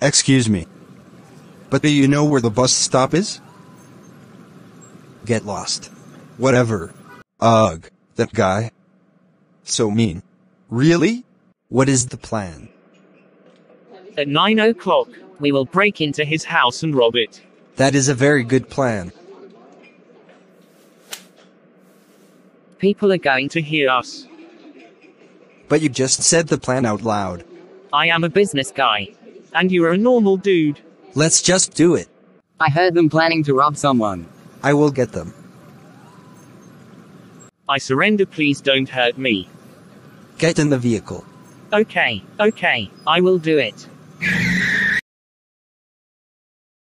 Excuse me. But do you know where the bus stop is? Get lost. Whatever. Ugh, that guy. So mean. Really? What is the plan? At 9 o'clock, we will break into his house and rob it. That is a very good plan. People are going to hear us. But you just said the plan out loud. I am a business guy. And you're a normal dude. Let's just do it. I heard them planning to rob someone. I will get them. I surrender, please don't hurt me. Get in the vehicle. Okay, okay, I will do it.